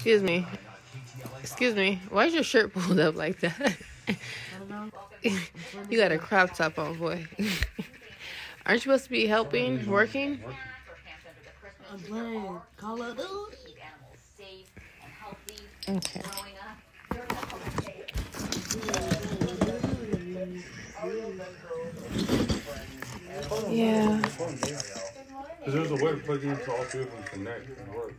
Excuse me. Excuse me. Why is your shirt pulled up like that? you got a crop top on, boy. Aren't you supposed to be helping, working? Okay. Yeah. Because there's a way to plug into all three of them connect and work.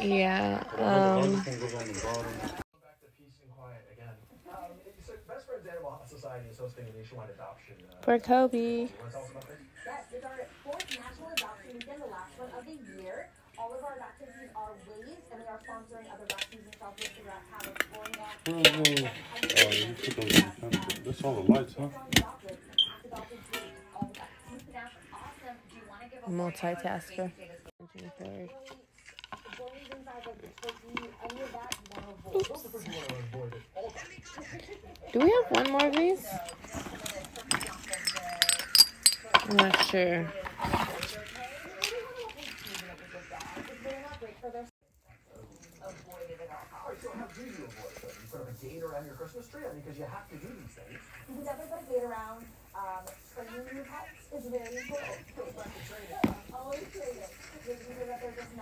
Yeah. The Um. other one goes on the bottom. back to peace and quiet again. Um, so Best Friends Animal Society is hosting a nationwide adoption. Uh, For Kobe. you want to tell us about this? Yes, it's our fourth national adoption weekend, the last one of the year. All of our activities are waived, and we are sponsoring other rescues in Southwest throughout California. Oh, no. Oh, you put those in the fence. That's all the lights, huh? Adopted, adopted too, all of that. Multitasker. Do we have one more of these? I'm not sure. Christmas tree? Because you have to do these things. Around. Um, training pets is very important. Always train it. Making sure that they're just not.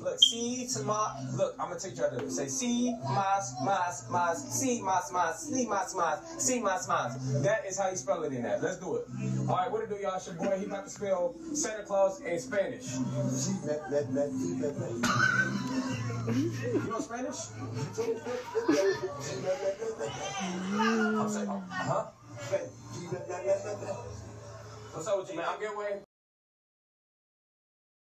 Look, see to my look. I'm gonna take out there. Say see mas mas mas see mas mas see mas mas see mas mas. That is how you spell it in that. Let's do it. All right, what it do, y'all? It's your boy. He about to spell Santa Claus in Spanish. You know Spanish? I'm saying, huh? What's up with you, man? I'm good way.